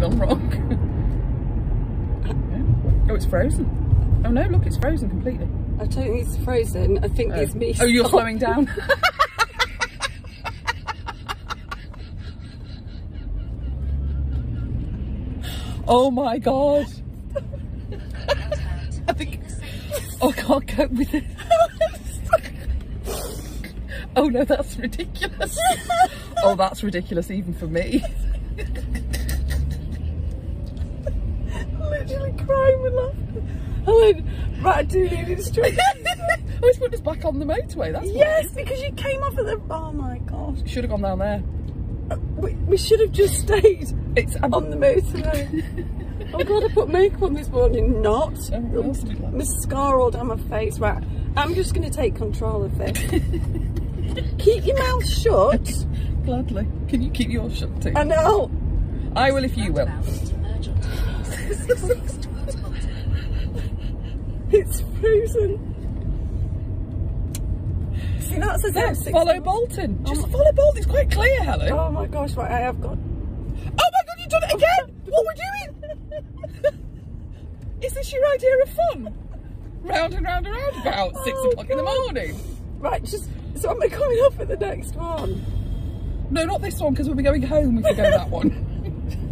gone wrong. oh, it's frozen. Oh no, look, it's frozen completely. I don't think it's frozen. I think Oh. it's me. Oh, you're slowing down. oh my god. I think oh, I can't cope with it. oh no, that's ridiculous. oh, that's ridiculous even for me. Crying with laughter. I went, right, I do need instructions. oh, it's put us back on the motorway. That's yes, because you came off at the. Oh my gosh. Should have gone down there. We, we should have just stayed It's um, on the motorway. oh god, I put makeup on this morning. Not. Oh, what else have you got? Mascara all down my face. Right, I'm just going to take control of this. Keep your mouth shut. Gladly. Can you keep yours shut too? I know. I will if you will. It's frozen. See, that's a Yeah, follow Bolton. Oh just follow Bolton. It's quite clear, Helen. Oh, Oh my gosh, right, I have got. Oh my god, you've done it again! what we're doing? Is this your idea of fun? Round and round and round about oh six Oh, o'clock in the morning. Right, just. So am I coming off at the next one? No, not this one, because we'll be going home if we go that one.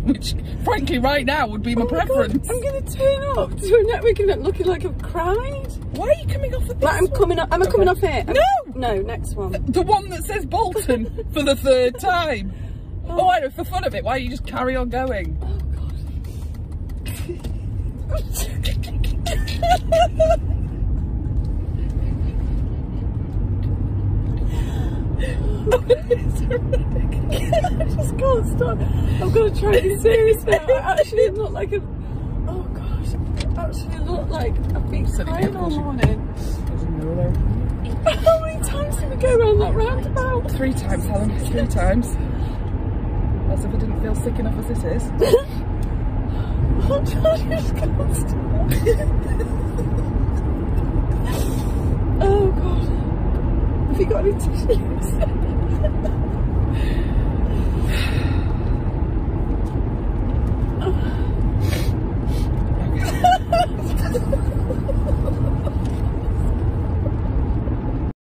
Which, frankly, right now would be my Oh my God, preference. I'm going to turn up to a network event looking like I've cried. Why are you coming off at this Right, I'm coming up. Am I coming off here? Am- No! No, next one. The one that says Bolton for the third time. Oh, I know, for fun of it, why don't you just carry on going? Oh god. Oh, just can't stop. I'm gonna try to be serious now. I actually look like a. Oh gosh, I actually look like I've been Silly crying all morning. Doesn't know though. How many times did we go around that roundabout? Three times, Helen. Three times. As if I didn't feel sick enough as it is. Oh, God, I just can't stop. oh god. Have you got any tissues?